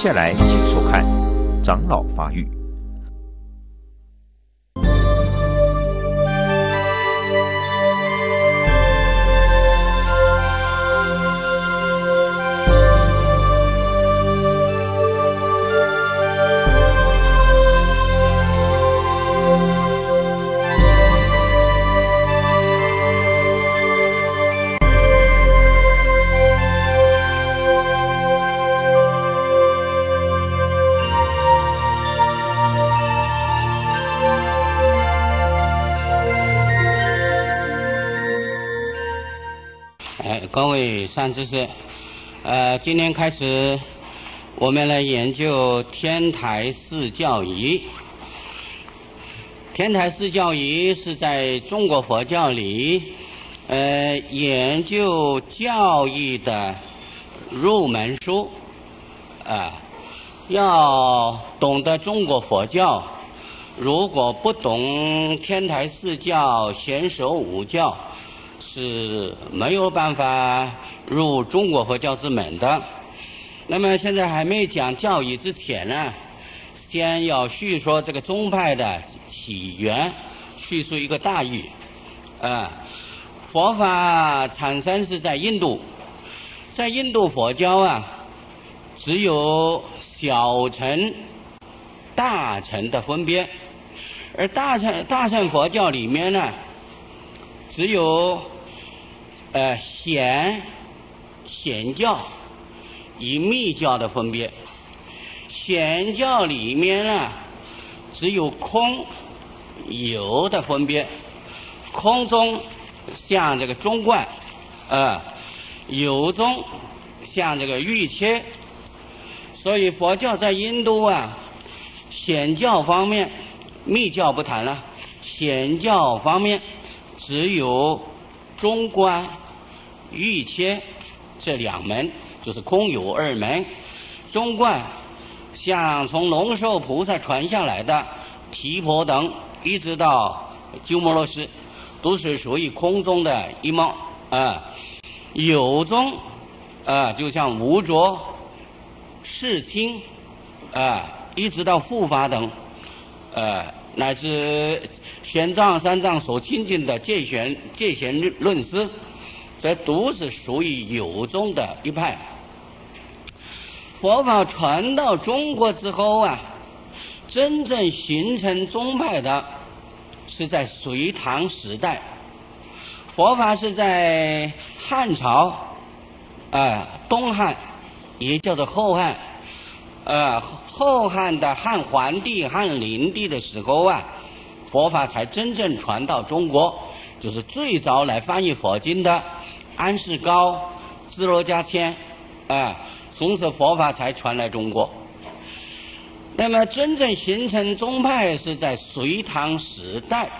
接下来，请收看《长老发育》。各位善知识，呃，今天开始，我们来研究天台四教仪。天台四教仪是在中国佛教里，呃，研究教义的入门书。啊，要懂得中国佛教，如果不懂天台四教、贤守五教。是没有办法入中国佛教之门的。那么现在还没讲教义之前呢，先要叙说这个宗派的起源，叙述一个大意。啊，佛法产生是在印度，在印度佛教啊，只有小乘、大乘的分别，而大乘大乘佛教里面呢，只有。呃，显显教与密教的分别，显教里面呢，只有空有的分别，空中像这个中观，啊，有中像这个玉切，所以佛教在印度啊，显教方面，密教不谈了，显教方面只有。中观、玉切这两门就是空有二门。中观像从龙寿菩萨传下来的提婆等，一直到鸠摩罗什，都是属于空中的一毛啊。有中啊，就像无着、世亲啊，一直到护法等，呃，乃至。玄奘三藏所亲近的戒玄戒贤论师，这都是属于有宗的一派。佛法传到中国之后啊，真正形成宗派的，是在隋唐时代。佛法是在汉朝，啊，东汉，也叫做后汉，呃，后汉的汉桓帝、汉灵帝的时候啊。佛法才真正传到中国，就是最早来翻译佛经的安世高、智罗迦谦，啊，从此佛法才传来中国。那么真正形成宗派是在隋唐时代，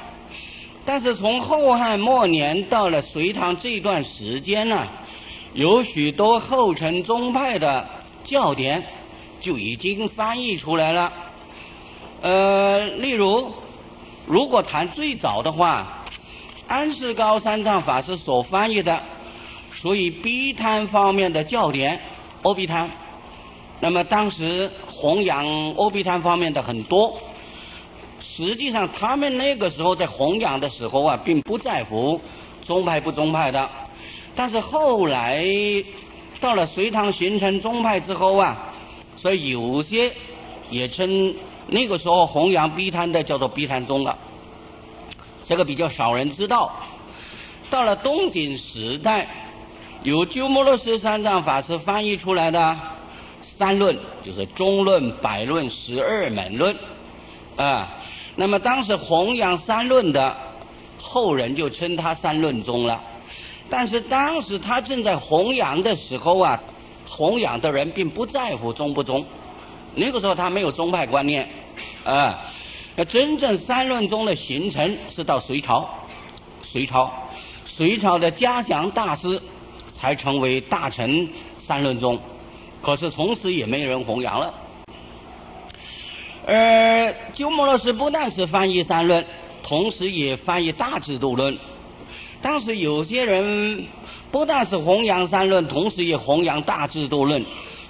但是从后汉末年到了隋唐这段时间呢，有许多后成宗派的教典就已经翻译出来了，呃，例如。如果谈最早的话，安世高三藏法师所翻译的，属于毗昙方面的教典《阿毗昙》。那么当时弘扬阿毗昙方面的很多，实际上他们那个时候在弘扬的时候啊，并不在乎宗派不宗派的。但是后来到了隋唐形成宗派之后啊，所以有些也称。那个时候弘扬碧滩的叫做碧滩宗了，这个比较少人知道。到了东晋时代，由鸠摩罗什三藏法师翻译出来的三论，就是中论、百论、十二门论，啊，那么当时弘扬三论的后人就称他三论宗了。但是当时他正在弘扬的时候啊，弘扬的人并不在乎宗不宗。那个时候他没有宗派观念，啊，那真正三论宗的形成是到隋朝，隋朝，隋朝的嘉祥大师才成为大臣三论宗，可是从此也没人弘扬了。而鸠摩罗什不但是翻译三论，同时也翻译大制度论。当时有些人不但是弘扬三论，同时也弘扬大制度论。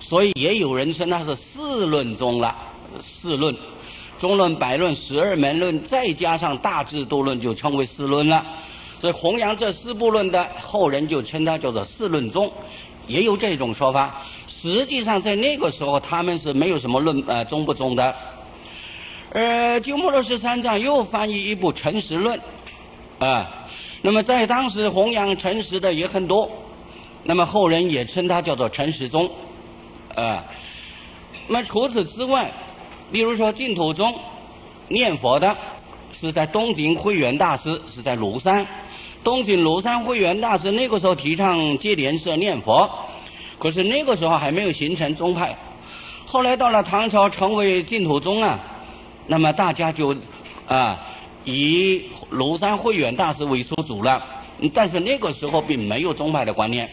所以也有人称它是四论宗了。四论，中论、百论、十二门论，再加上大制度论，就称为四论了。所以弘扬这四部论的后人就称它叫做四论宗，也有这种说法。实际上在那个时候，他们是没有什么论呃宗不宗的。呃，鸠摩罗什三藏又翻译一部诚实论，啊，那么在当时弘扬诚实的也很多，那么后人也称它叫做诚实宗，啊，那除此之外，比如说净土宗念佛的，是在东京慧远大师是在庐山，东京庐山慧远大师那个时候提倡接莲社念佛，可是那个时候还没有形成宗派，后来到了唐朝成为净土宗啊。那么大家就啊以庐山慧远大师为所主了，但是那个时候并没有宗派的观念。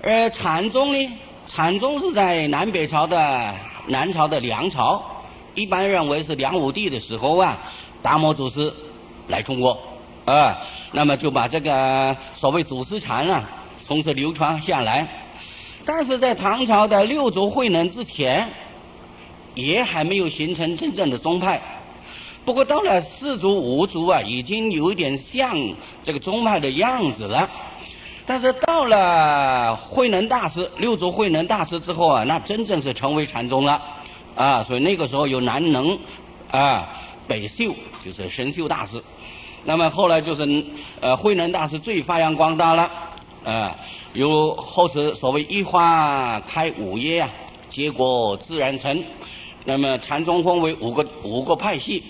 而禅宗呢，禅宗是在南北朝的南朝的梁朝，一般认为是梁武帝的时候啊，达摩祖师来中国啊，那么就把这个所谓祖师禅啊，从此流传下来。但是在唐朝的六祖慧能之前。也还没有形成真正的宗派，不过到了四祖五祖啊，已经有点像这个宗派的样子了。但是到了慧能大师六祖慧能大师之后啊，那真正是成为禅宗了啊。所以那个时候有南能啊，北秀就是神秀大师，那么后来就是呃慧能大师最发扬光大了啊。有后世所谓一花开五叶啊，结果自然成。那么禅宗分为五个五个派系，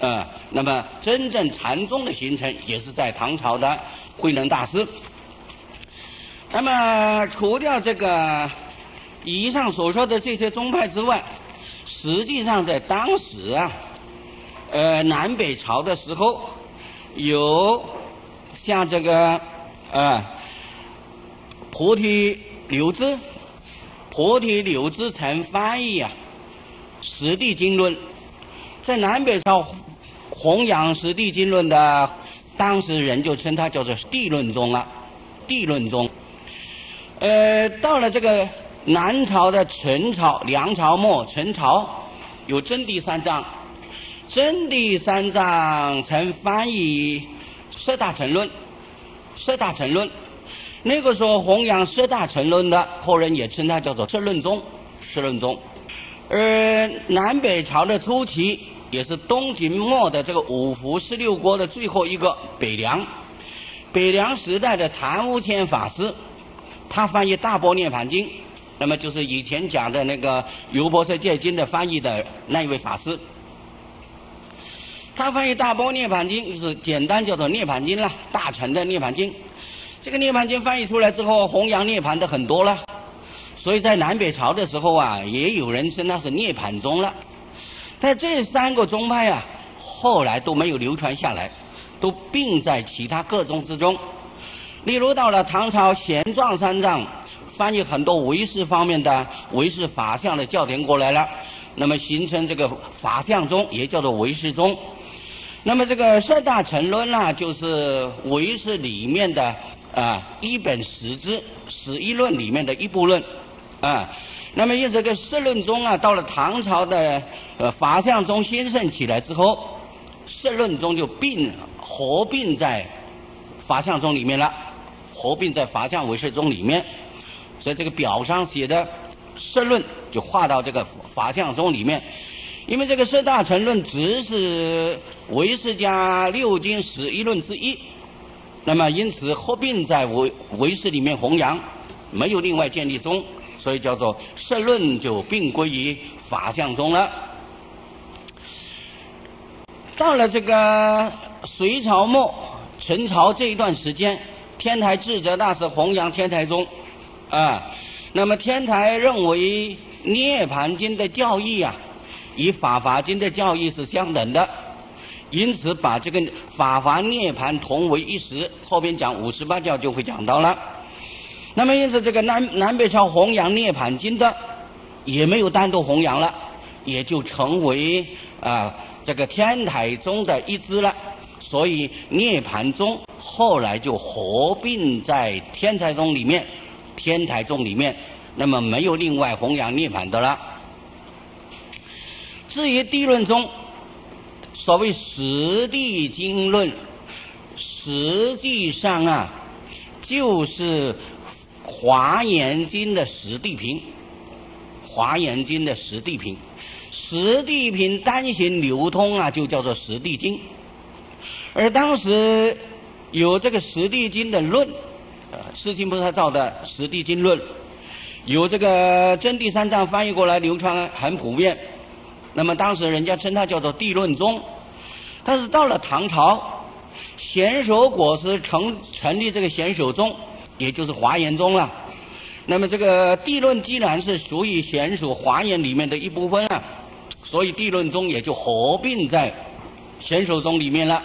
呃，那么真正禅宗的形成也是在唐朝的慧能大师。那么除掉这个以上所说的这些宗派之外，实际上在当时啊，呃，南北朝的时候，有像这个呃菩提流支，菩提流支曾翻译啊。实地经论，在南北朝弘扬实地经论的当时人就称它叫做地论宗了，地论宗。呃，到了这个南朝的陈朝、梁朝末、陈朝，有真谛三藏，真谛三藏曾翻译《十大乘论》，《十大乘论》那个时候弘扬《十大乘论》的后人也称它叫做十论宗，十论宗。而南北朝的初期，也是东晋末的这个五胡十六国的最后一个北凉，北凉时代的昙无天法师，他翻译《大波涅盘经》，那么就是以前讲的那个《优波塞戒经》的翻译的那一位法师。他翻译《大波涅盘经》，就是简单叫做《涅盘经》了，大乘的《涅盘经》。这个《涅盘经》翻译出来之后，弘扬涅盘的很多了。所以在南北朝的时候啊，也有人称他是涅盘宗了。但这三个宗派啊，后来都没有流传下来，都并在其他各宗之中。例如到了唐朝，玄奘三藏翻译很多唯识方面的唯识法相的教典过来了，那么形成这个法相宗，也叫做唯识宗。那么这个十大成论呢，就是唯识里面的啊一本十支十一论里面的一部论。啊，那么因此，这个释论宗啊，到了唐朝的呃法相宗兴盛起来之后，释论宗就并合并在法相宗里面了，合并在法相唯识宗里面，所以这个表上写的释论就划到这个法相宗里面，因为这个十大乘论只是唯识家六经十一论之一，那么因此合并在唯唯识里面弘扬，没有另外建立宗。所以叫做社论就并归于法相宗了。到了这个隋朝末、陈朝这一段时间，天台智者大师弘扬天台宗，啊，那么天台认为涅盘经的教义啊，与法华经的教义是相等的，因此把这个法华涅盘同为一时。后边讲五十八教就会讲到了。那么因此，这个南南北朝弘扬涅盘经的，也没有单独弘扬了，也就成为啊这个天台宗的一支了。所以涅盘宗后来就合并在天台宗里面，天台宗里面那么没有另外弘扬涅盘的了。至于地论中，所谓实地经论，实际上啊，就是华严经的实地品，华严经的实地品，实地品单行流通啊，就叫做实地经。而当时有这个十地经的论，呃，释迦菩萨造的十地经论，有这个真谛三藏翻译过来流传很普遍。那么当时人家称它叫做地论宗，但是到了唐朝，贤首果实成成立这个贤首宗，也就是华严宗了。那么这个地论既然是属于贤首华严里面的一部分啊，所以地论宗也就合并在贤首宗里面了。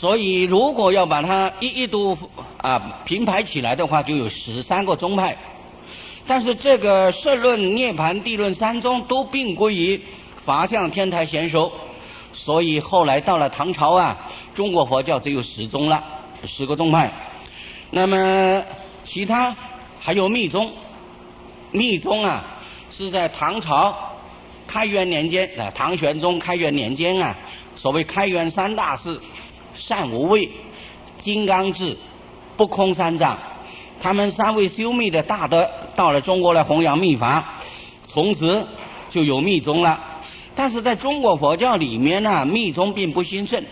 所以如果要把它一一都啊平排起来的话，就有十三个宗派。但是这个摄论、涅盘、地论三宗都并归于法相天台贤首，所以后来到了唐朝啊，中国佛教只有十宗了，十个宗派。那么其他还有密宗，密宗啊是在唐朝开元年间啊，唐玄宗开元年间啊，所谓开元三大士，善无畏、金刚智、不空三藏。他们三位修密的大德到了中国来弘扬密法，从此就有密宗了。但是在中国佛教里面呢，密宗并不兴盛。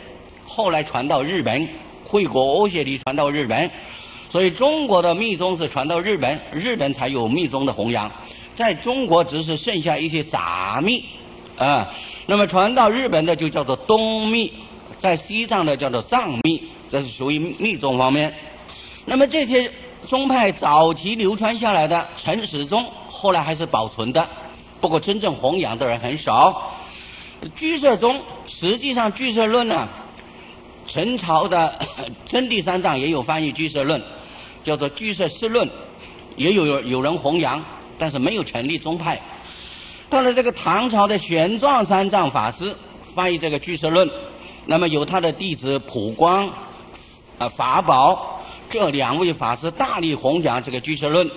后来传到日本，惠国欧谢里传到日本，所以中国的密宗是传到日本，日本才有密宗的弘扬。在中国只是剩下一些杂密，啊，那么传到日本的就叫做东密，在西藏的叫做藏密，这是属于密宗方面。那么这些。宗派早期流传下来的陈始宗，后来还是保存的，不过真正弘扬的人很少。居舍宗实际上居舍论呢，陈朝的 真谛三藏也有翻译居舍论，叫做居舍释论，也有有人弘扬，但是没有成立宗派。到了这个唐朝的玄奘三藏法师翻译这个居舍论，那么有他的弟子普光啊法宝。这两位法师大力弘扬这个居舍论，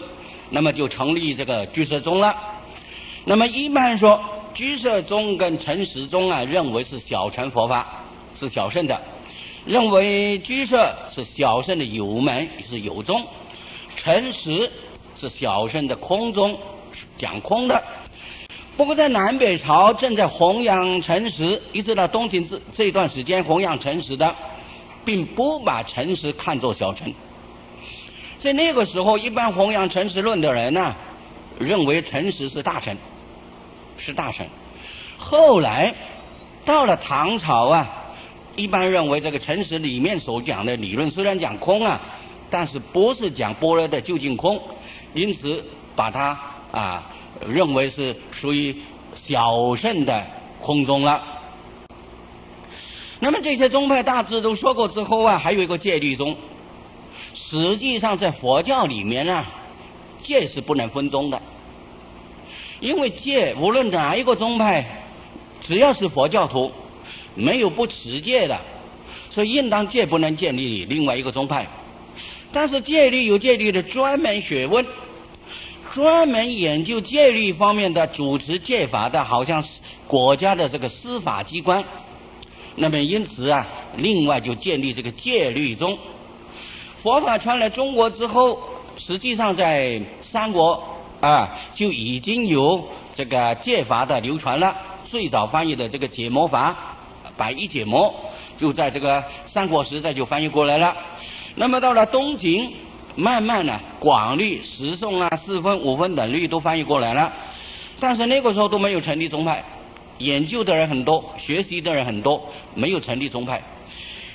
那么就成立这个居舍宗了。那么一般说，居舍宗跟陈实宗啊，认为是小乘佛法，是小乘的；认为居舍是小乘的有门，是有宗；陈实是小乘的空宗，讲空的。不过在南北朝正在弘扬诚实，一直到东晋这这段时间弘扬诚实的。并不把诚实看作小乘，在那个时候，一般弘扬诚实论的人呢，认为诚实是大乘，是大乘。后来到了唐朝啊，一般认为这个诚实里面所讲的理论虽然讲空啊，但是不是讲般若的究竟空，因此把它啊认为是属于小乘的空中了。那么这些宗派大致都说过之后啊，还有一个戒律宗。实际上在佛教里面呢，戒是不能分宗的，因为戒无论哪一个宗派，只要是佛教徒，没有不持戒的，所以应当戒不能建立另外一个宗派。但是戒律有戒律的专门学问，专门研究戒律方面的主持戒法的，好像是国家的这个司法机关。那么因此啊，另外就建立这个戒律宗。佛法传来中国之后，实际上在三国啊就已经有这个戒法的流传了。最早翻译的这个解魔法，百一解魔，就在这个三国时代就翻译过来了。那么到了东晋，慢慢的，广律、十诵啊、四分、五分等律都翻译过来了。但是那个时候都没有成立宗派。研究的人很多，学习的人很多，没有成立宗派。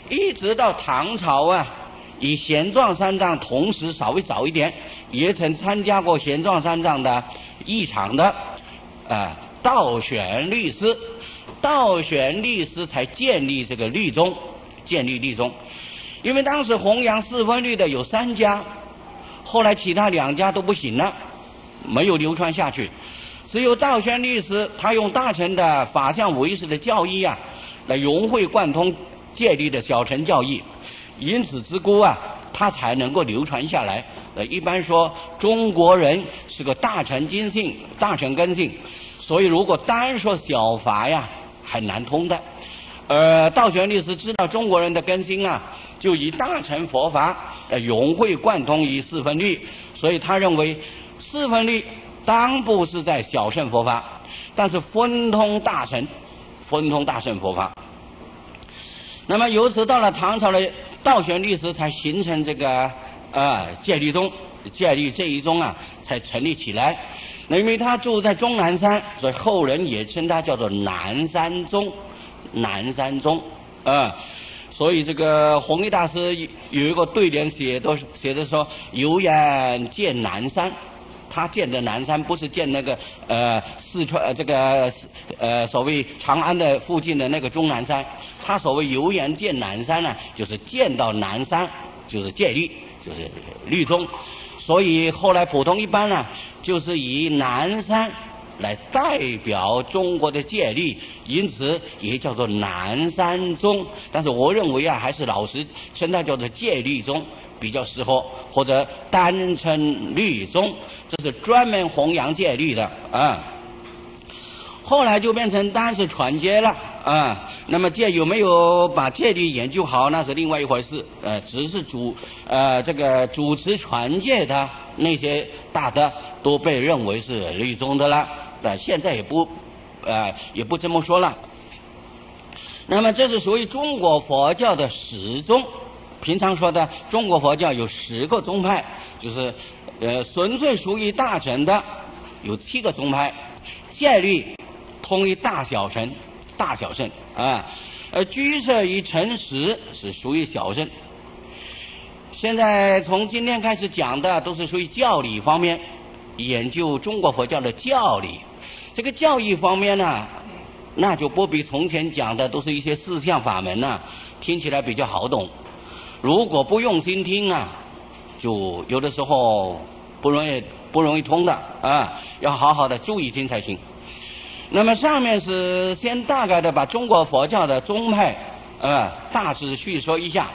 一直到唐朝啊，以玄奘三藏同时稍微早一点，也曾参加过玄奘三藏的一场的啊道玄律师，道玄律师才建立这个律宗，建立律宗。因为当时弘扬四分律的有三家，后来其他两家都不行了，没有流传下去。只有道宣律师，他用大乘的法相唯识的教义啊，来融会贯通戒律的小乘教义，因此之故啊，他才能够流传下来，呃，一般说中国人是个大乘根性，大乘根性，所以如果单说小法呀，很难通的。呃，道玄律师知道中国人的根性啊，就以大乘佛法呃融会贯通于四分律，所以他认为四分律当不是在小乘佛法，但是分通大乘，分通大乘佛法。那么由此到了唐朝的道玄律师才形成这个。啊，戒律宗，戒律这一宗啊，才成立起来。那因为他住在终南山，所以后人也称他叫做南山宗。南山宗，啊，所以这个弘一大师有一个对联写的写的说：“有眼见南山。”他见的南山不是见那个呃四川这个呃所谓长安的附近的那个终南山。他所谓有眼见南山呢，就是见到南山，就是戒律。就是律宗，所以后来普通一般呢，就是以南山来代表中国的戒律，因此也叫做南山宗。但是我认为啊，还是老实称它叫做戒律宗比较适合，或者单称律宗，这是专门弘扬戒律的啊。后来就变成单是传戒了啊。那么戒有没有把戒律研究好，那是另外一回事。呃，只是主呃这个主持传戒的那些大德都被认为是律宗的了。呃，现在也不呃也不这么说了。那么这是属于中国佛教的始宗。平常说的中国佛教有十个宗派，就是呃纯粹属于大乘的有七个宗派，戒律通于大小乘。大小圣啊，呃，居舍于诚实是属于小圣。现在从今天开始讲的都是属于教理方面，研究中国佛教的教理。这个教育方面呢，那就不比从前讲的都是一些四相法门呐，听起来比较好懂。如果不用心听啊，就有的时候不容易不容易通的啊，要好好的注意听才行。那么上面是先大概的把中国佛教的宗派，呃，大致叙说一下。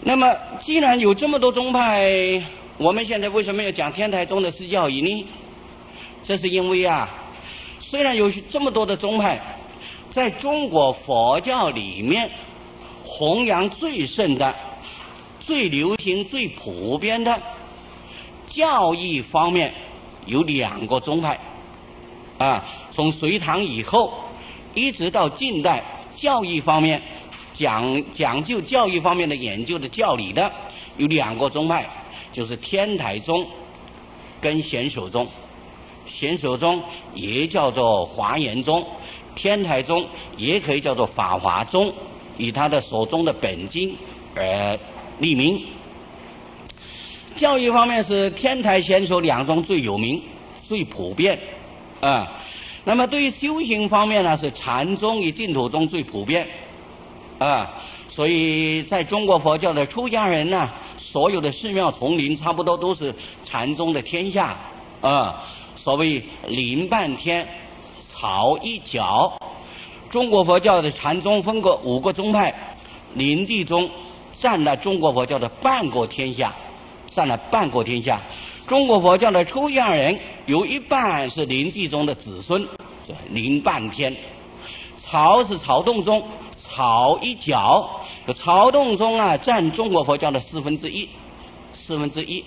那么既然有这么多宗派，我们现在为什么要讲天台宗的四教义呢？这是因为啊，虽然有这么多的宗派，在中国佛教里面弘扬最盛的、最流行、最普遍的教义方面有两个宗派。啊，从隋唐以后，一直到近代，教育方面讲讲究教育方面的研究的教理的，有两个宗派，就是天台宗跟显首宗。显首宗也叫做华严宗，天台宗也可以叫做法华宗，以他的所宗的本经而立名。教育方面是天台显首两宗最有名、最普遍。啊，那么对于修行方面呢，是禅宗与净土宗最普遍，啊，所以在中国佛教的出家人呢，所有的寺庙丛林差不多都是禅宗的天下，啊，所谓林半天，草一角。中国佛教的禅宗分个五个宗派，临济宗占了中国佛教的半个天下，占了半个天下。中国佛教的出家人有一半是临济宗的子孙，临半天。曹是曹洞宗，曹一角，曹洞宗啊占中国佛教的四分之一，四分之一，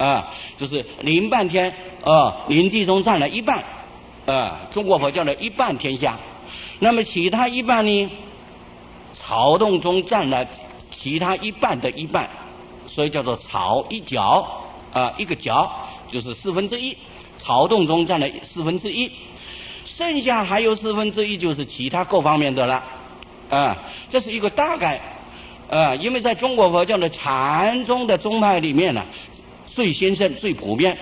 啊，就是临半天，啊，临济宗占了一半，啊，中国佛教的一半天下。那么其他一半呢？曹洞中占了其他一半的一半，所以叫做曹一角。啊，一个角就是四分之一，曹洞中占了四分之一，剩下还有四分之一就是其他各方面的了，啊，这是一个大概，啊，因为在中国佛教的禅宗的宗派里面呢，最先盛、最普遍，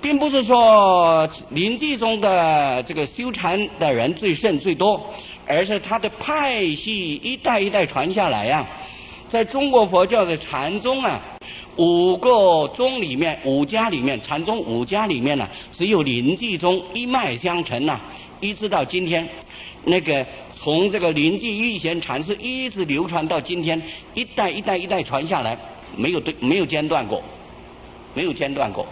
并不是说临济宗的这个修禅的人最盛最多，而是他的派系一代一代传下来呀，在中国佛教的禅宗啊。五个宗里面，五家里面，禅宗五家里面呢，只有临济宗一脉相承呐，一直到今天，那个从这个临济玉贤禅师一直流传到今天，一代一代一代传下来，没有对没有间断过，没有间断过。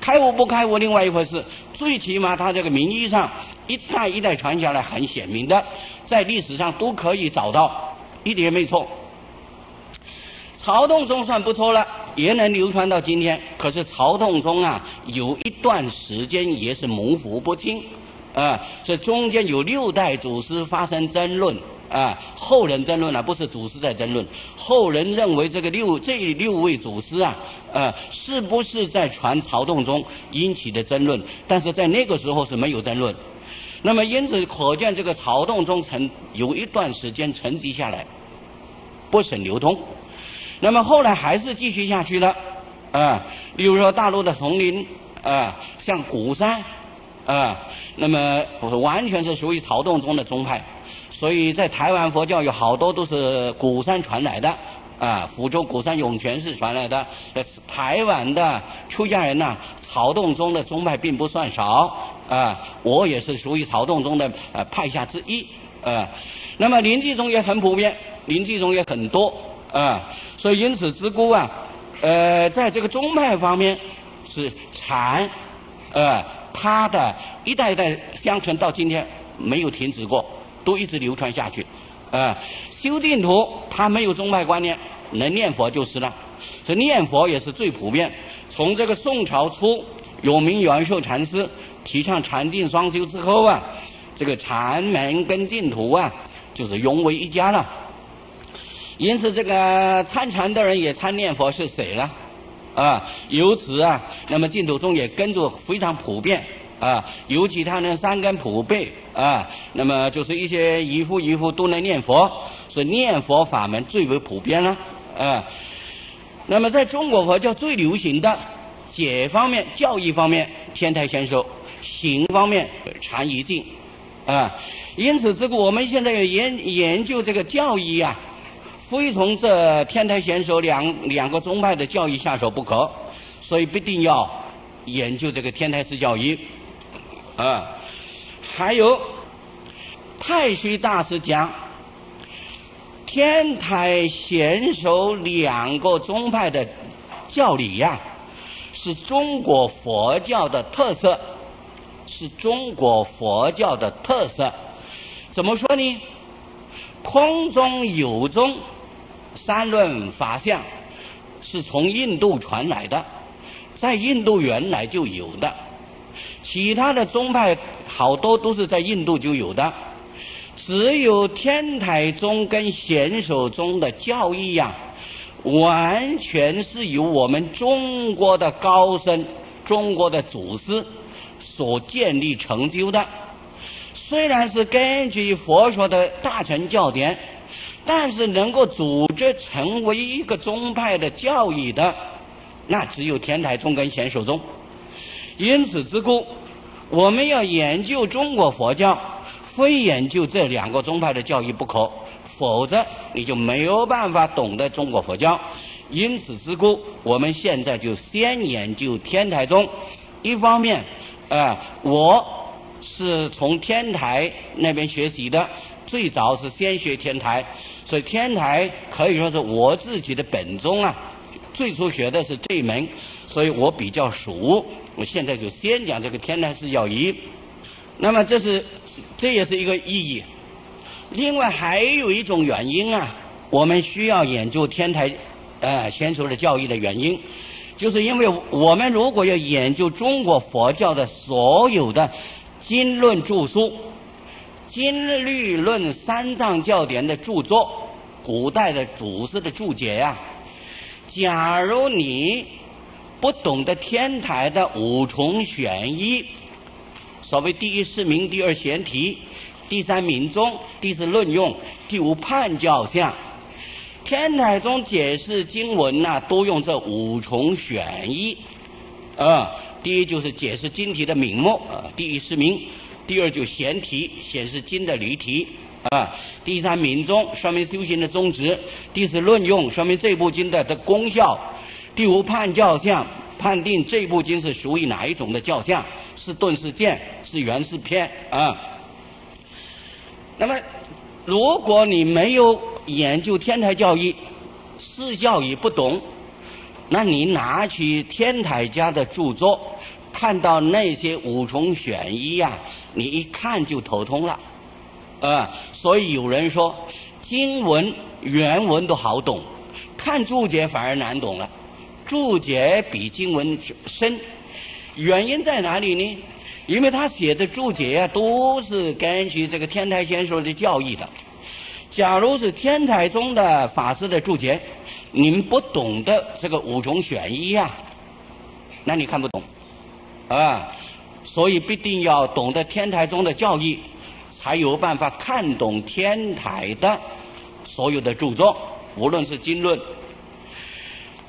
开悟不开悟另外一回事，最起码他这个名义上一代一代传下来很显明的，在历史上都可以找到，一点没错。曹洞宗算不错了，也能流传到今天。可是曹洞宗啊，有一段时间也是模糊不清，啊，这中间有六代祖师发生争论，啊，后人争论了，不是祖师在争论。后人认为这个六这六位祖师啊，呃，是不是在传曹洞宗引起的争论？但是在那个时候是没有争论。那么因此可见，这个曹洞宗曾有一段时间沉寂下来，不甚流通。那么后来还是继续下去了，啊，例如说大陆的丛林，啊，像古山，啊，那么完全是属于曹洞宗的宗派，所以在台湾佛教有好多都是鼓山传来的，啊，福州鼓山涌泉寺传来的，台湾的出家人呢，曹洞宗的宗派并不算少，啊，我也是属于曹洞宗的呃派下之一，啊，那么临济宗也很普遍，临济宗也很多。啊，所以因此之故啊，呃，在这个宗派方面是禅，呃，它的一代一代相传到今天没有停止过，都一直流传下去。啊，修净土他没有宗派观念，能念佛就是了。这念佛也是最普遍。从这个宋朝初，永明元寿禅师提倡禅净双修之后啊，这个禅门跟净土啊，就是融为一家了。因此，这个参禅的人也参念佛是谁了？啊，由此啊，那么净土宗也跟着非常普遍啊，尤其他能三根普被啊，那么就是一些一夫一夫都能念佛，所以念佛法门最为普遍了啊。那么在中国佛教最流行的解方面、教义方面，天台先手；行方面，禅一境啊。因此，这个我们现在要研研究这个教义啊。非从这天台贤手两两个宗派的教义下手不可，所以必定要研究这个天台式教义。啊，还有太虚大师讲，天台贤手两个宗派的教理呀，是中国佛教的特色，是中国佛教的特色。怎么说呢？空中有宗。三论法相是从印度传来的，在印度原来就有的，其他的宗派好多都是在印度就有的，只有天台宗跟显手宗的教义呀，完全是由我们中国的高僧、中国的祖师所建立成就的，虽然是根据佛说的大乘教典。但是能够组织成为一个宗派的教义的，那只有天台宗跟显手宗。因此之故，我们要研究中国佛教，非研究这两个宗派的教义不可，否则你就没有办法懂得中国佛教。因此之故，我们现在就先研究天台宗。一方面，啊，我是从天台那边学习的，最早是先学天台。所以天台可以说是我自己的本宗啊，最初学的是这门，所以我比较熟。我现在就先讲这个天台四教仪。那么这是，这也是一个意义。另外还有一种原因啊，我们需要研究天台，呃，先说的教义的原因，就是因为我们如果要研究中国佛教的所有的经论著述。经律论三藏教典的著作，古代的祖师的注解呀。假如你不懂得天台的五重玄义，所谓第一是名，第二贤题，第三明宗，第四论用，第五判教相。天台中解释经文呐，都用这五重玄义。啊，第一就是解释经题的名目，啊，第一是名。第二就贤题，显示经的离题啊。第三明宗，说明修行的宗旨。第四论用，说明这部经的的功效。第五判教相，判定这部经是属于哪一种的教相，是顿是渐，是圆是偏啊。那么，如果你没有研究天台教义，四教义不懂，那你拿起天台家的著作，看到那些五重选一呀，你一看就头痛了，啊，所以有人说经文原文都好懂，看注解反而难懂了，注解比经文深，原因在哪里呢？因为他写的注解呀，都是根据这个天台先生的教义的。假如是天台宗的法师的注解。你们不懂得这个五重选一呀，那你看不懂，啊，所以必定要懂得天台宗的教义，才有办法看懂天台的所有的著作，无论是经论。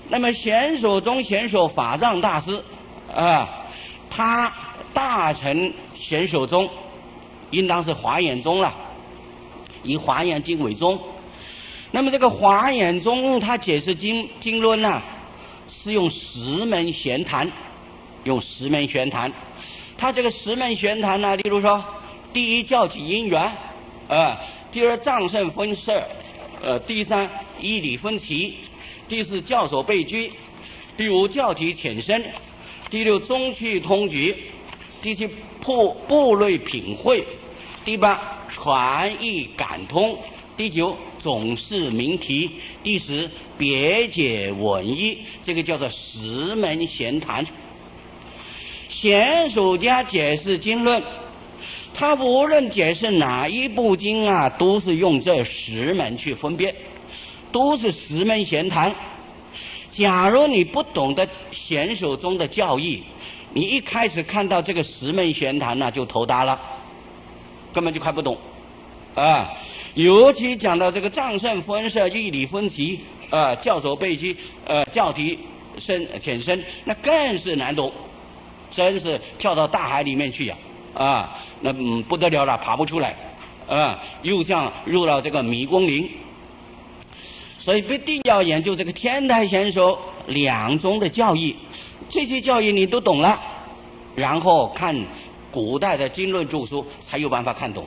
那么贤守宗贤守法藏大师，啊，他大乘贤守宗，应当是华严宗了，以华严经为宗。那么这个华严宗他解释经经论呢，是用十门玄谈，用十门玄谈。他这个十门玄谈呢，例如说，第一教起因缘，呃，第二藏圣分摄，呃，第三义理分歧，第四教所备居，第五教体浅深，第六中趣通局，第七部部类品会，第八传译感通，第九。总是名题，第十别解文义，这个叫做十门闲谈。贤守家解释经论，他无论解释哪一部经啊，都是用这十门去分辨，都是十门闲谈。假如你不懂得贤手中的教义，你一开始看到这个十门闲谈呢，就头大了，根本就看不懂，啊。尤其讲到这个藏圣分摄、义理分歧，呃，教所背居，呃，教题深浅深，那更是难懂，真是跳到大海里面去呀，啊，那不得了了，爬不出来，啊，又像入了这个迷宫里，所以必定要研究这个天台贤手两宗的教义，这些教义你都懂了，然后看古代的经论著书，才有办法看懂，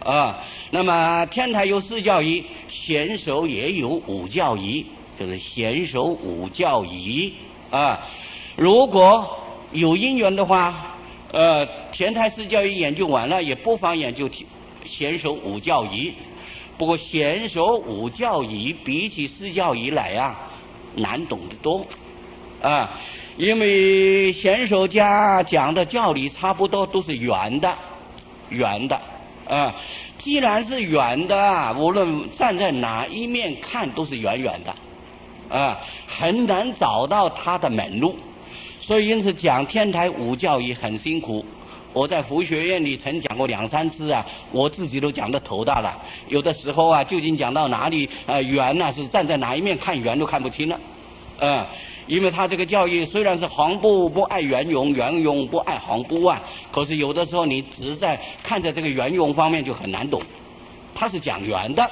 啊。那么天台有四教仪，贤手也有五教仪，就是贤手五教仪啊。如果有因缘的话，呃，天台四教仪研究完了，也不妨研究贤手五教仪。不过贤手五教仪比起四教仪来啊，难懂得多啊，因为贤手家讲的教理差不多都是圆的，圆的啊。既然是圆的，无论站在哪一面看都是圆圆的，啊，很难找到它的门路。所以因此讲天台五教义很辛苦。我在佛学院里曾讲过两三次啊，我自己都讲得头大了。有的时候啊，究竟讲到哪里，呃，圆呢是站在哪一面看圆都看不清了，嗯。因为他这个教育虽然是黄布不爱圆融，圆融不爱黄布啊，可是有的时候你只是在看着这个圆融方面就很难懂，他是讲圆的，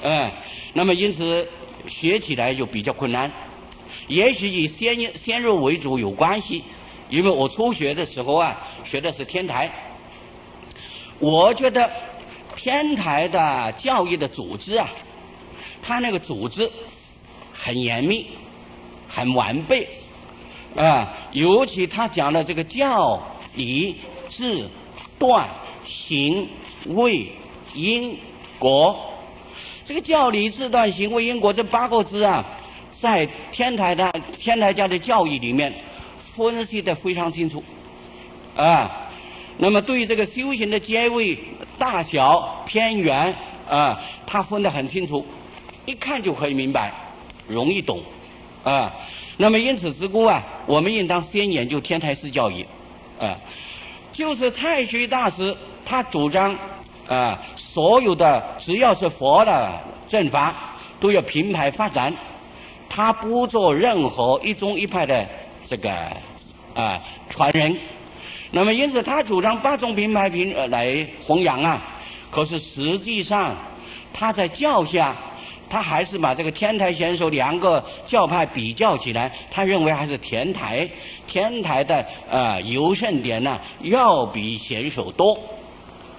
嗯，那么因此学起来就比较困难，也许以先先入为主有关系，因为我初学的时候啊，学的是天台，我觉得天台的教育的组织啊，他那个组织很严密。很完备，啊，尤其他讲的这个教、理、智、断、行、位、因、果，这个教、理、智、断、行、位、因、果这八个字啊，在天台的天台家的教义里面分析的非常清楚，啊，那么对于这个修行的阶位、大小、偏远啊，他分得很清楚，一看就可以明白，容易懂。啊，那么因此之故啊，我们应当先研究天台式教义，啊，就是太虚大师他主张啊，所有的只要是佛的正法都要平排发展，他不做任何一宗一派的这个啊传人，那么因此他主张八种品牌平来弘扬啊，可是实际上他在教下。他还是把这个天台贤手两个教派比较起来，他认为还是天台天台的呃优胜点呢要比贤手多，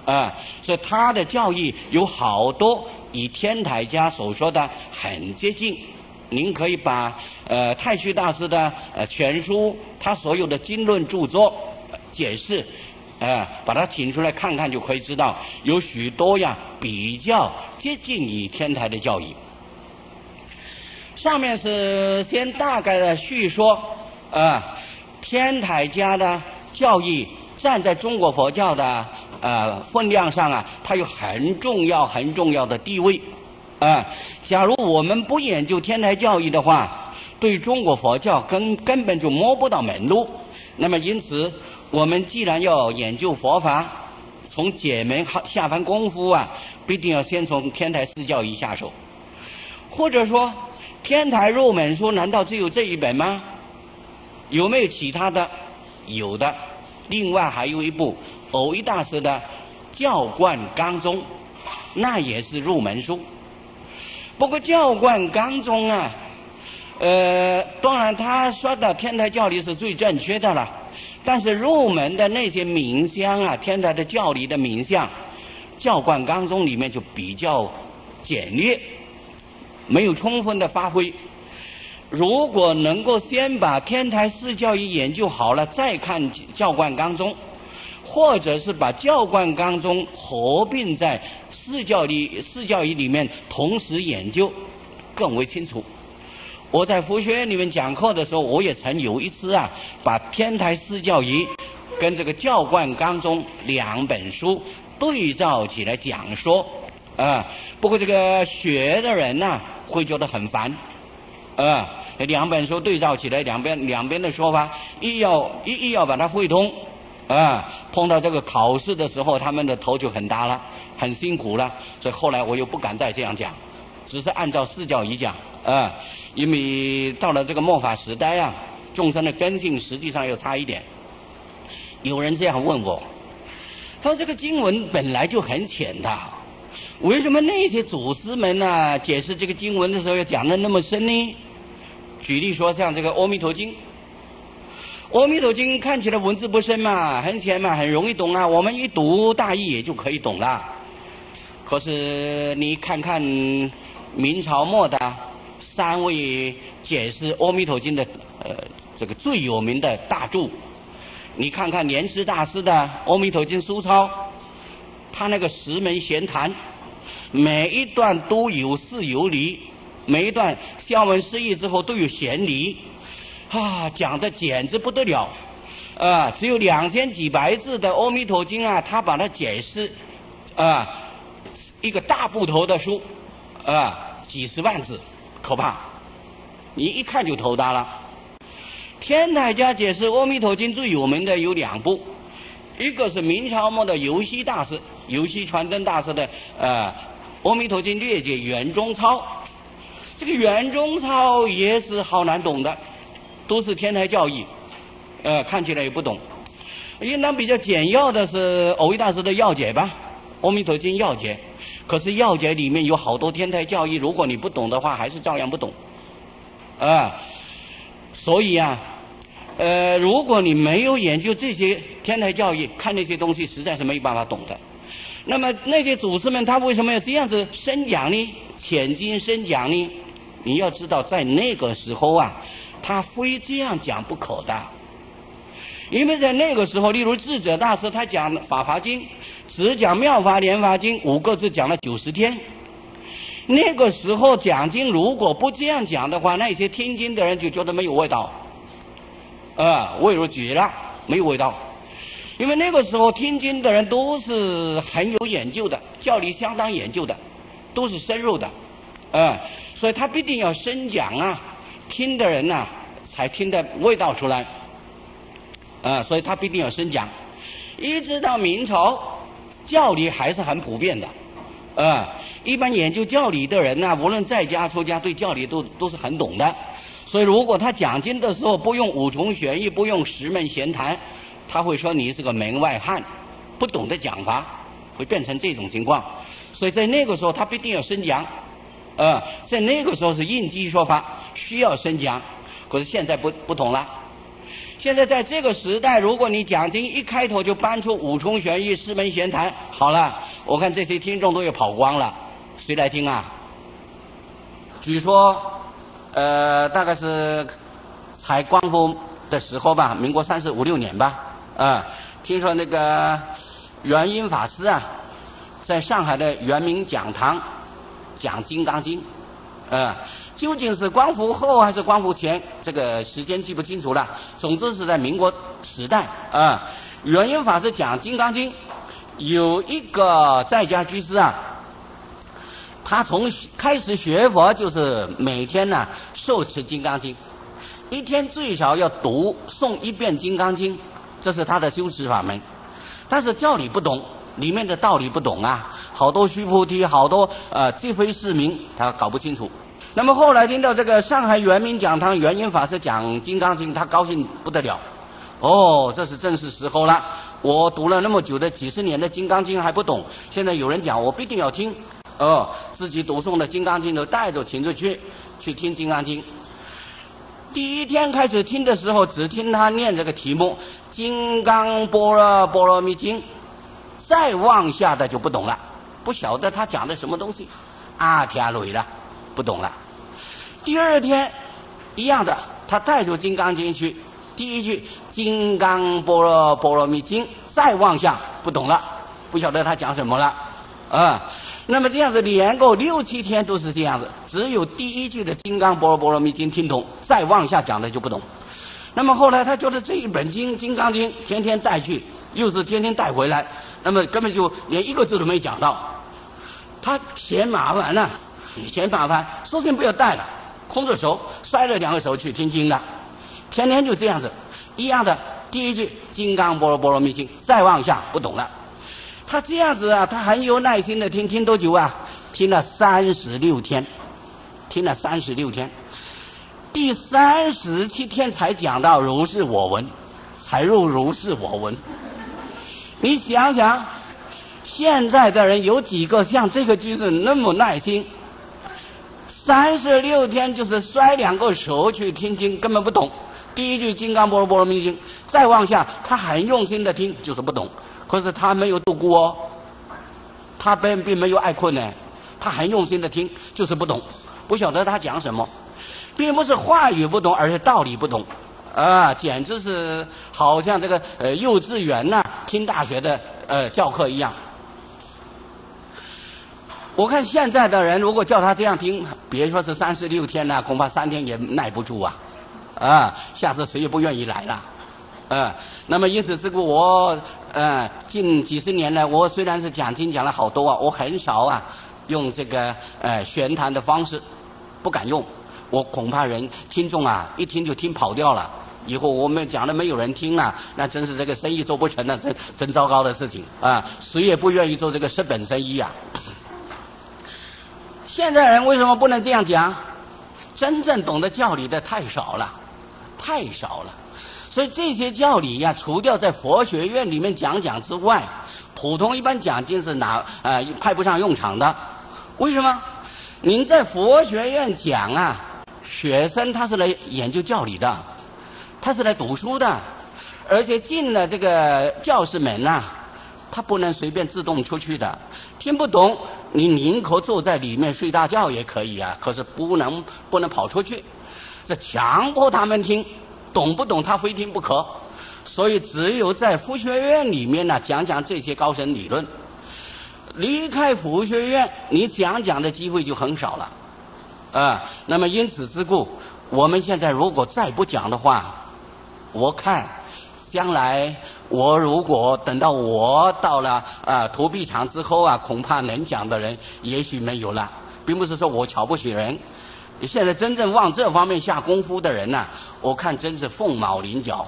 啊，所以他的教义有好多与天台家所说的很接近，您可以把呃太虚大师的呃全书，他所有的经论著作解释，呃，把它请出来看看，就可以知道有许多呀比较接近于天台的教义。上面是先大概的叙说，啊，天台家的教义站在中国佛教的呃分量上啊，它有很重要很重要的地位。啊，假如我们不研究天台教义的话，对中国佛教根根本就摸不到门路。那么，因此，我们既然要研究佛法，从解门下凡功夫啊，必定要先从天台四教义下手。或者说，天台入门书难道只有这一本吗？有没有其他的？有的。另外还有一部偶一大师的《教观纲宗》，那也是入门书。不过教观纲中啊，呃，当然他说的天台教理是最正确的了，但是入门的那些名相啊，天台的教理的名相，教观纲中里面就比较简略，没有充分的发挥。如果能够先把天台四教义研究好了，再看教观纲中，或者是把教观纲中合并在。四教里四教义里面同时研究更为清楚。我在佛学院里面讲课的时候，我也曾有一次啊，把天台四教仪跟这个教观纲中两本书对照起来讲说啊。不过这个学的人呢，会觉得很烦啊。两本书对照起来，两边两边的说法，一要一一要把它汇通啊。碰到这个考试的时候，他们的头就很大了。很辛苦了，所以后来我又不敢再这样讲，只是按照四教一讲啊。因为到了这个末法时代啊，众生的根性实际上又差一点。有人这样问我，他说：“这个经文本来就很浅的，为什么那些祖师们呢解释这个经文的时候要讲的那么深呢？”举例说，像这个《阿弥陀经》，《阿弥陀经》看起来文字不深嘛，很浅嘛，很容易懂啊。我们一读大意也就可以懂了。可是你看看明朝末的三位解释《阿弥陀经》的呃这个最有名的大著，你看看莲师大师的《阿弥陀经书抄》，他那个十门闲谈，每一段都有事有理，每一段消文释义之后都有闲理，啊，讲的简直不得了，啊，只有两千几百字的《阿弥陀经》啊，他把它解释，啊。一个大部头的书，啊，几十万字，可怕！你一看就头大了。天台家解释《阿弥陀经》最有名的有两部，一个是明朝末的游西大师、游西传灯大师的呃《阿弥陀经略解》圆中抄，这个圆中抄也是好难懂的，都是天台教义，呃，看起来也不懂。应当比较简要的是偶一大师的要解吧，《阿弥陀经要解》。可是要解里面有好多天台教义，如果你不懂的话，还是照样不懂，啊，所以啊，呃，如果你没有研究这些天台教义，看那些东西实在是没办法懂的。那么那些祖师们他为什么要这样子深讲呢？浅经深讲呢？你要知道，在那个时候啊，他非这样讲不可的，因为在那个时候，例如智者大师他讲《法华经》。只讲《妙法莲华经》五个字讲了九十天，那个时候讲经如果不这样讲的话，那些听经的人就觉得没有味道，啊，味如绝了，没有味道。因为那个时候听经的人都是很有研究的，教理相当研究的，都是深入的，啊，所以他必定要深讲啊，听的人呐才听得味道出来，啊，所以他必定要深讲，一直到明朝。教理还是很普遍的，啊，一般研究教理的人呢，无论在家出家，对教理都都是很懂的。所以，如果他讲经的时候不用五重玄义，不用十门闲谈，他会说你是个门外汉，不懂得讲法，会变成这种情况。所以在那个时候，他必定要深讲，啊，在那个时候是应激说法，需要深讲。可是现在不不同了。现在在这个时代，如果你讲经一开头就搬出五重玄义、四门闲谈，好了，我看这些听众都要跑光了，谁来听啊？据说，呃，大概是才光复的时候吧，民国三十五六年吧，啊，听说那个元音法师啊，在上海的圆明讲堂讲《金刚经》，啊，究竟是光复后还是光复前，这个时间记不清楚了。总之是在民国时代啊，元音法师讲《金刚经》，有一个在家居士啊。他从开始学佛就是每天呢受持《金刚经》，一天最少要读诵一遍《金刚经》，这是他的修持法门。但是教理不懂，里面的道理不懂啊，好多须菩提，好多呃积非市民，他搞不清楚。那么后来听到这个上海圆明讲堂圆音法师讲《金刚经》，他高兴不得了。哦，这是正是时候了。我读了那么久的几十年的《金刚经》还不懂，现在有人讲，我必定要听。哦，自己读诵的《金刚经》都带着情绪去，去听《金刚经》。第一天开始听的时候，只听他念这个题目《金刚波若波罗蜜经》，再往下的就不懂了，不晓得他讲的什么东西，啊，天累了，不懂了。第二天一样的，他带着《金刚经》去，第一句《金刚般若波罗蜜经》，再往下不懂了，不晓得他讲什么了，啊。那么这样子连够六七天都是这样子，只有第一句的《金刚般若波罗蜜经》听懂，再往下讲的就不懂。那么后来他觉得这一本经《金刚经》天天带去，又是天天带回来，那么根本就连一个字都没讲到。他嫌麻烦了，嫌麻烦，索性不要带了，空着手摔了两个手去听经的，天天就这样子，一样的第一句《金刚般若波罗蜜经》，再往下不懂了。他这样子啊，他很有耐心的听，听多久啊？听了三十六天，听了三十六天，第三十七天才讲到如是我闻，才入如是我闻。你想想，现在的人有几个像这个居士那么耐心？三十六天就是摔两个手去听经，根本不懂。第一句《金刚般若波罗蜜经》，再往下，他很用心的听，就是不懂。可是他没有度孤哦，他并并没有爱困呢，他很用心的听，就是不懂，不晓得他讲什么，并不是话语不懂，而是道理不懂，啊，简直是好像这个呃幼稚园呐听大学的呃教课一样。我看现在的人如果叫他这样听，别说是三十六天了，恐怕三天也耐不住啊，啊，下次谁也不愿意来了，啊，那么因此这个我。嗯，近几十年来，我虽然是讲经讲了好多啊，我很少啊用这个呃玄谈的方式，不敢用。我恐怕人听众啊一听就听跑掉了，以后我们讲的没有人听啊，那真是这个生意做不成了，真真糟糕的事情啊！谁也不愿意做这个蚀本生意啊。现在人为什么不能这样讲？真正懂得教理的太少了，太少了。所以这些教理呀，除掉在佛学院里面讲讲之外，普通一般讲经是拿呃派不上用场的。为什么？您在佛学院讲啊，学生他是来研究教理的，他是来读书的，而且进了这个教室门呐，他不能随便自动出去的。听不懂，你宁可坐在里面睡大觉也可以啊，可是不能不能跑出去，这强迫他们听。懂不懂？他非听不可，所以只有在佛学院里面呢讲讲这些高深理论。离开佛学院，你讲讲的机会就很少了，啊。那么因此之故，我们现在如果再不讲的话，我看将来我如果等到我到了啊投币场之后啊，恐怕能讲的人也许没有了，并不是说我瞧不起人。现在真正往这方面下功夫的人呢，我看真是凤毛麟角。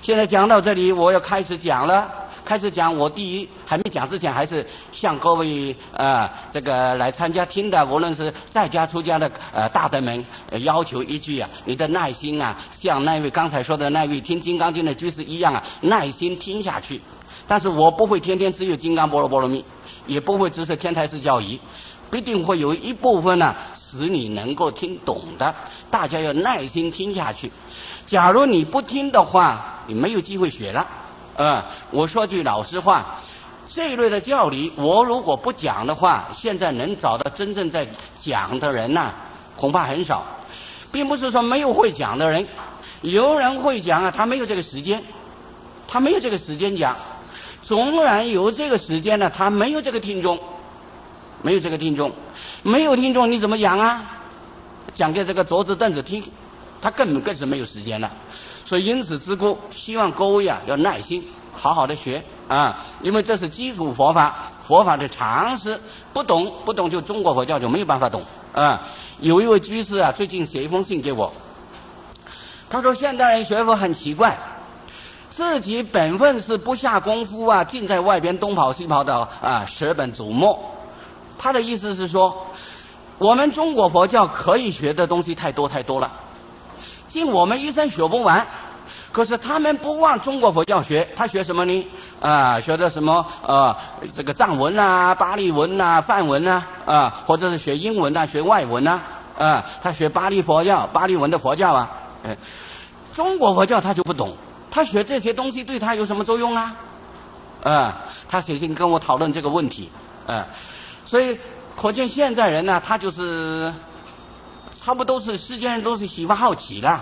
现在讲到这里，我要开始讲了。开始讲，我第一还没讲之前，还是向各位呃这个来参加听的，无论是在家出家的呃大德们，要求一句啊，你的耐心啊，像那位刚才说的那位听《金刚经》的居士一样啊，耐心听下去。但是我不会天天只有《金刚般若波罗蜜》，也不会只是天台式教仪，必定会有一部分呢。使你能够听懂的，大家要耐心听下去。假如你不听的话，你没有机会学了。呃，我说句老实话，这一类的教理，我如果不讲的话，现在能找到真正在讲的人呢，恐怕很少。并不是说没有会讲的人，有人会讲啊，他没有这个时间，他没有这个时间讲。纵然有这个时间呢，他没有这个听众，没有这个听众，没有听众你怎么讲啊？讲给这个桌子凳子听，他根本更是没有时间了。所以因此之故，希望各位啊要耐心，好好的学啊，因为这是基础佛法，佛法的常识，不懂不懂就中国佛教就没有办法懂啊。有一位居士啊，最近写一封信给我，他说现代人学佛很奇怪。自己本分是不下功夫啊，尽在外边东跑西跑的啊，舍本逐末。他的意思是说，我们中国佛教可以学的东西太多太多了，尽我们一生学不完。可是他们不往中国佛教学，他学什么呢？啊，学的什么？呃，这个藏文啊、巴利文啊、梵文啊，啊，或者是学英文啊、学外文啊，啊，他学巴利佛教、巴利文的佛教啊。嗯，中国佛教他就不懂。他学这些东西对他有什么作用啊？啊，他写信跟我讨论这个问题，啊，所以可见现在人呢，他就是差不多是世间人都是喜欢好奇的，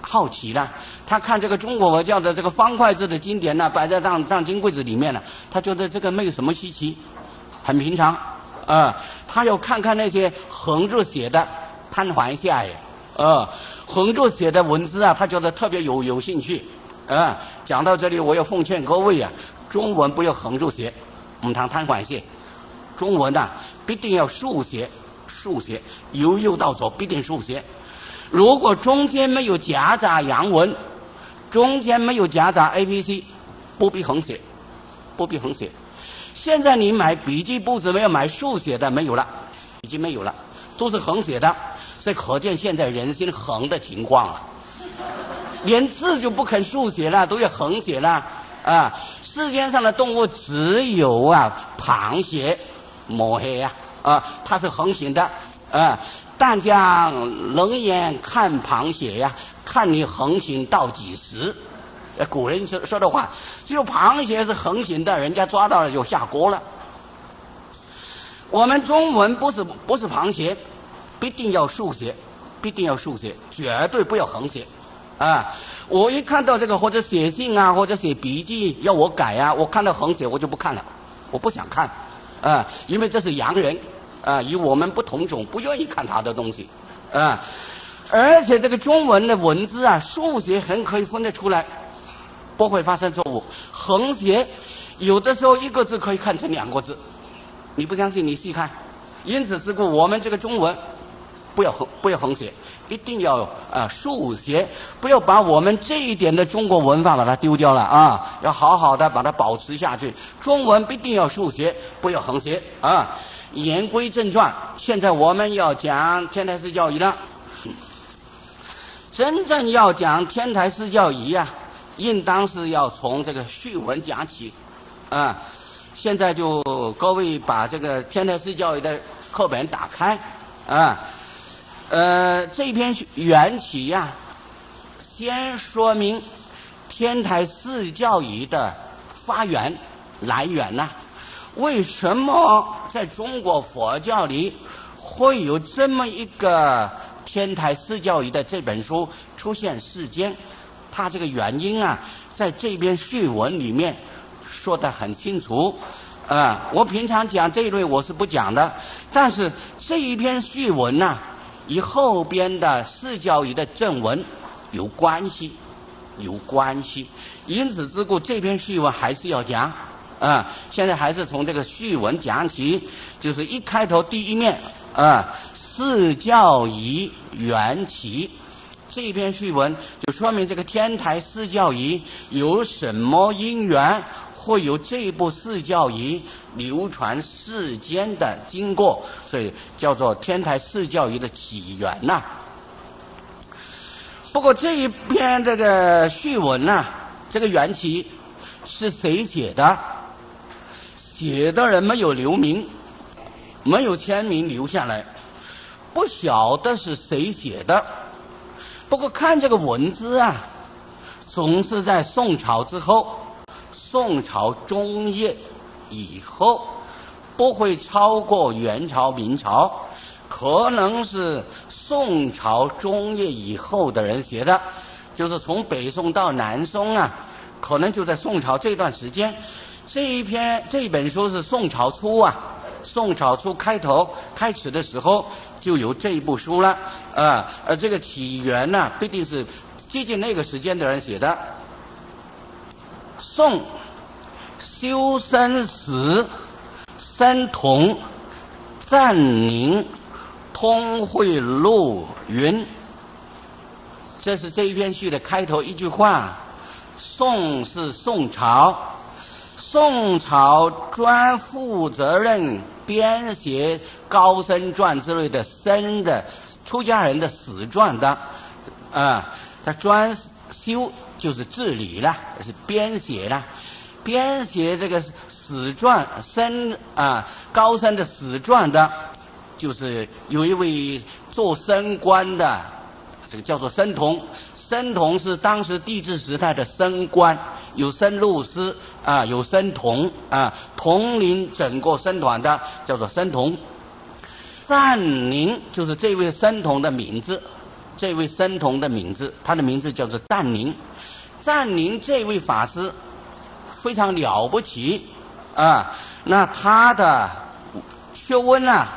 好奇的。他看这个中国佛教的这个方块字的经典呢，摆在藏藏经柜子里面呢，他觉得这个没有什么稀奇，很平常，啊，他要看看那些横着写的摊还下呀，啊，横着写的文字啊，他觉得特别有有兴趣。啊，讲到这里，我要奉劝各位啊，中文不要横着写，唔谈贪管写，中文呐必定要竖写，竖写由右到左必定竖写。如果中间没有夹杂洋文，中间没有夹杂 A B C，不必横写，不必横写。现在你买笔记簿子没有买竖写的没有了，已经没有了，都是横写的，所以可见现在人心横的情况啊。连字就不肯竖写了，都要横写了啊！世界上的动物只有啊螃蟹、抹黑呀啊，它是横行的啊。但将冷眼看螃蟹呀，看你横行到几时？古人说说的话，只有螃蟹是横行的，人家抓到了就下锅了。我们中文不是不是螃蟹，必定要竖写，必定要竖写，绝对不要横写。啊！我一看到这个或者写信啊，或者写笔记要我改啊，我看到横写我就不看了，我不想看，啊，因为这是洋人，啊，与我们不同种，不愿意看他的东西，啊，而且这个中文的文字啊，竖写很可以分得出来，不会发生错误。横写有的时候一个字可以看成两个字，你不相信你细看。因此是故我们这个中文不要横不要横写。一定要啊竖写，不要把我们这一点的中国文化把它丢掉了啊！要好好的把它保持下去。中文必定要竖写，不要横写啊！言归正传，现在我们要讲天台式教育了。真正要讲天台式教育呀，应当是要从这个序文讲起啊！现在就各位把这个天台式教育的课本打开啊！呃，这篇缘起呀，先说明天台四教仪的发源来源呐。为什么在中国佛教里会有这么一个天台四教仪的这本书出现世间？它这个原因啊，在这篇序文里面说的很清楚。啊，我平常讲这一类我是不讲的，但是这一篇序文呐。与后边的四教仪的正文有关系，有关系。因此之故，这篇序文还是要讲啊。现在还是从这个序文讲起，就是一开头第一面啊，四教仪缘起。这篇序文就说明这个天台四教仪有什么因缘。会有这部四教仪流传世间的经过，所以叫做天台四教仪的起源呐。不过这一篇这个序文呐，这个缘起是谁写的？写的人没有留名，没有签名留下来，不晓得是谁写的。不过看这个文字啊，总是在宋朝之后。宋朝中叶以后，不会超过元朝、明朝，可能是宋朝中叶以后的人写的，就是从北宋到南宋啊，可能就在宋朝这段时间。这一篇这一本书是宋朝初啊，宋朝初开头开始的时候就有这一部书了啊，而这个起源呢，必定是接近那个时间的人写的。宋修身史生同赞宁通会路云，这是这一篇序的开头一句话。宋是宋朝。宋朝专负责任编写高僧传之类的僧的出家人的史传的，啊，他专修就是治理了，是编写了，编写这个史传生啊高僧的史传的，就是有一位做僧官的，这个叫做僧童，僧童是当时帝制时代的僧官。有僧路师啊，有僧童啊，统领整个僧团的叫做僧童。赞宁就是这位僧童的名字，这位僧童的名字，他的名字叫做赞宁。赞宁这位法师非常了不起啊，那他的学问啊，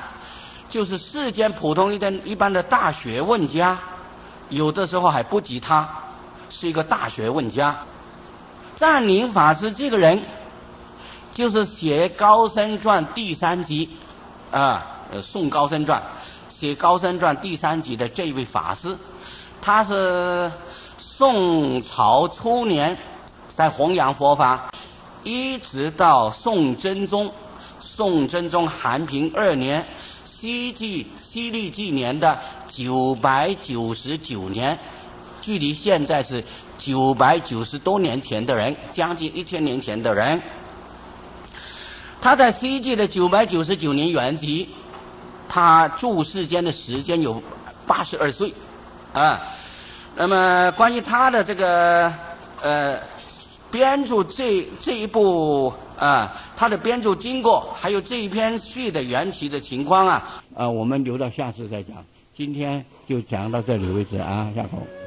就是世间普通一点一般的大学问家，有的时候还不及他，是一个大学问家。赞宁法师这个人，就是写《高僧传》第三集，啊，呃，宋高僧传，写《高僧传》第三集的这位法师，他是宋朝初年在弘扬佛法，一直到宋真宗，宋真宗咸平二年，西纪西历纪年的九百九十九年，距离现在是。九百九十多年前的人，将近一千年前的人，他在西晋的九百九十九年圆寂，他住世间的时间有八十二岁，啊，那么关于他的这个呃编著这这一部啊，他的编著经过，还有这一篇序的缘起的情况啊，呃，我们留到下次再讲，今天就讲到这里为止啊，下口。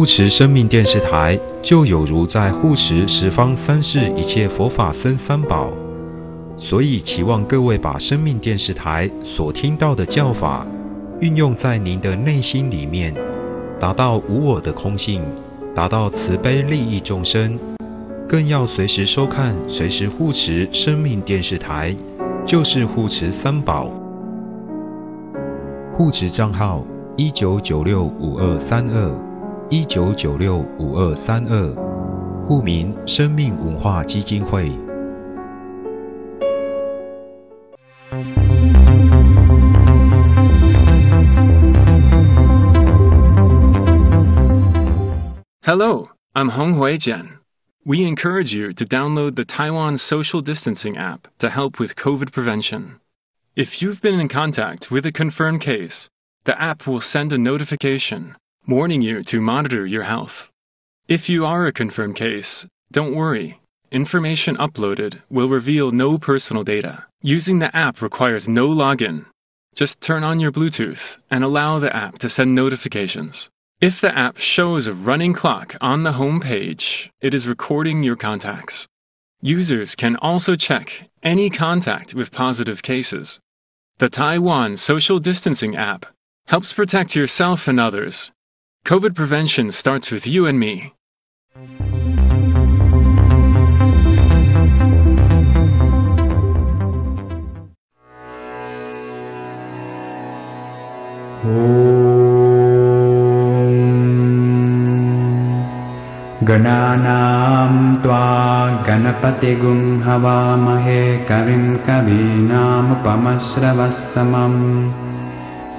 护持生命电视台，就有如在护持十方三世一切佛法僧三宝，所以期望各位把生命电视台所听到的教法，运用在您的内心里面，达到无我的空性，达到慈悲利益众生，更要随时收看，随时护持生命电视台，就是护持三宝。护持账号：一九九六五二三二。一九九六五二三二。 户民生命文化基金会。Hello, I'm Hong Hui Jian. We encourage you to download the Taiwan Social Distancing app to help with COVID prevention. If you've been in contact with a confirmed case, the app will send a notification warning you to monitor your health. If you are a confirmed case, don't worry. Information uploaded will reveal no personal data. Using the app requires no login. Just turn on your Bluetooth and allow the app to send notifications. If the app shows a running clock on the home page, it is recording your contacts. Users can also check any contact with positive cases. The Taiwan Social Distancing app helps protect yourself and others. COVID prevention starts with you and me. गणानां त्वा गणपतिगुं हवामहे कविं कवीनामुपमश्रवस्तमम्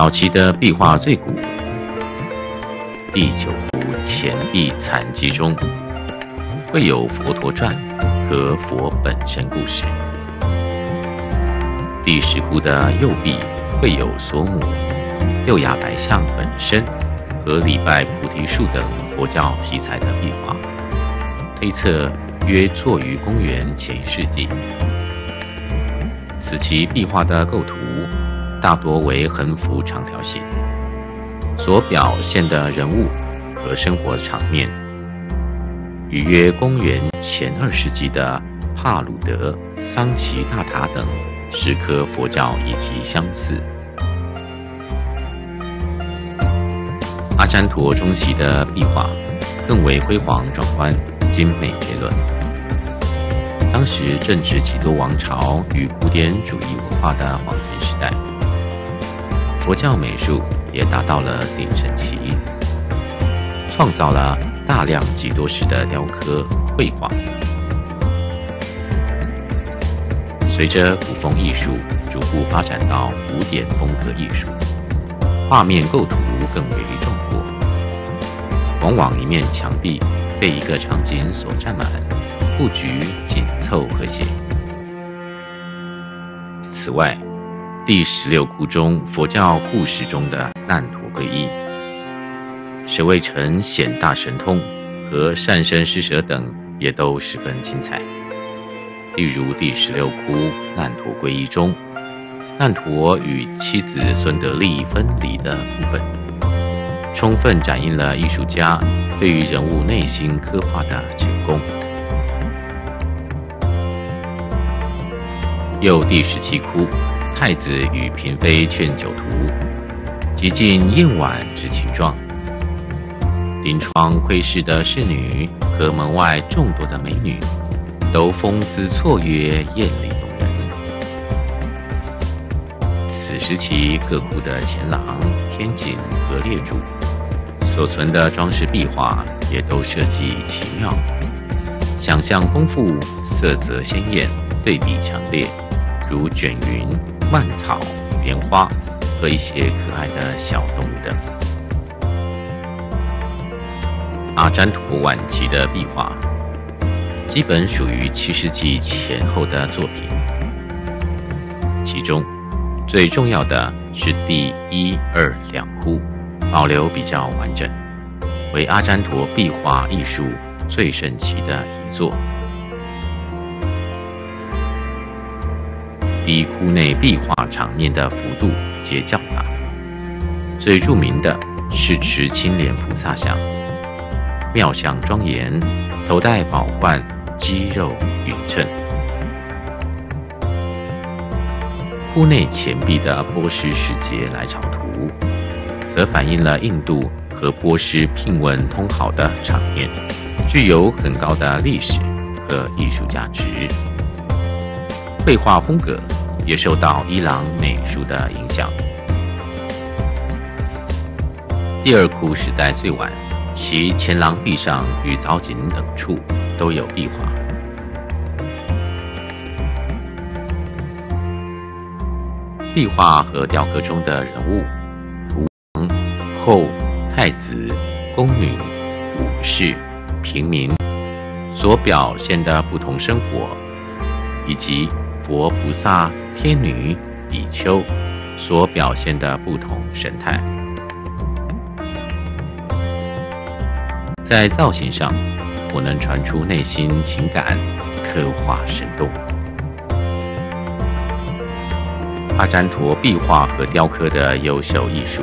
早期的壁画最古，第九窟前壁残迹中会有佛陀传和佛本身故事。第十窟的右壁会有索母、六牙白象本身和礼拜菩提树等佛教题材的壁画，推测。约作于公元前世纪。此期壁画的构图大多为横幅长条形，所表现的人物和生活场面，与约公元前二世纪的帕鲁德、桑奇大塔等石刻佛教遗迹相似。阿占陀中期的壁画更为辉煌壮观。精美绝伦。当时正值几多王朝与古典主义文化的黄金时代，佛教美术也达到了鼎盛期，创造了大量几多式的雕刻绘画。随着古风艺术逐步发展到古典风格艺术，画面构图更为壮阔，往往一面墙壁。被一个场景所占满，布局紧凑和谐。此外，第十六窟中佛教故事中的难陀皈依、舍卫城显大神通和善身施舍等，也都十分精彩。例如第十六窟难陀皈依中，难陀与妻子孙德利分离的部分。充分展映了艺术家对于人物内心刻画的成功。又第十七窟，太子与嫔妃劝酒图，极尽燕婉之情状。临窗窥视的侍女和门外众多的美女，都风姿绰约，艳丽动人。此时期各窟的前廊、天井和列柱。所存的装饰壁画也都设计奇妙，想象丰富，色泽鲜艳，对比强烈，如卷云、蔓草、莲花和一些可爱的小动物等。阿占陀晚期的壁画，基本属于七世纪前后的作品，其中最重要的是第一、二两窟。保留比较完整，为阿占陀壁画艺术最盛期的一作。第一窟内壁画场面的幅度皆较大，最著名的是持青莲菩萨像。妙相庄严，头戴宝冠，肌肉匀称。窟内钱币的波斯使节来朝图，则反映了印度和波斯聘问通好的场面，具有很高的历史和艺术价值。绘画风格也受到伊朗美术的影响。第二窟时代最晚，其前廊壁上与藻井等处都有壁画。壁画和雕刻中的人物、如王、后、太子、宫女、武士、平民所表现的不同生活，以及佛菩萨、天女、比丘所表现的不同神态，在造型上，我能传出内心情感，刻画生动。阿占陀壁画和雕刻的优秀艺术，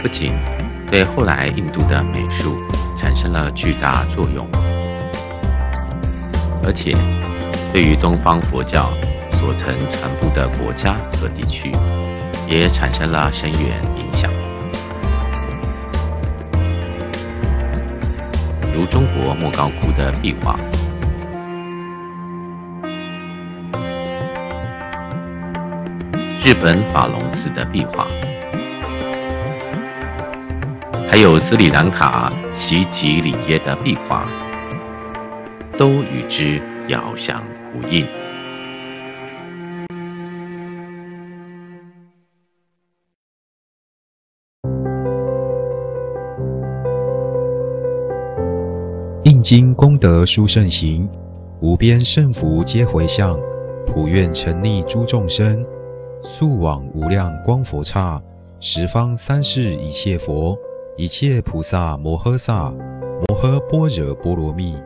不仅对后来印度的美术产生了巨大作用，而且对于东方佛教所曾传播的国家和地区，也产生了深远影响。如中国莫高窟的壁画。日本法隆寺的壁画，还有斯里兰卡西吉里耶的壁画，都与之遥相呼应。印经功德殊胜行，无边胜福皆回向，普愿成利诸众生。速往无量光佛刹，十方三世一切佛，一切菩萨摩诃萨，摩诃般若波罗蜜。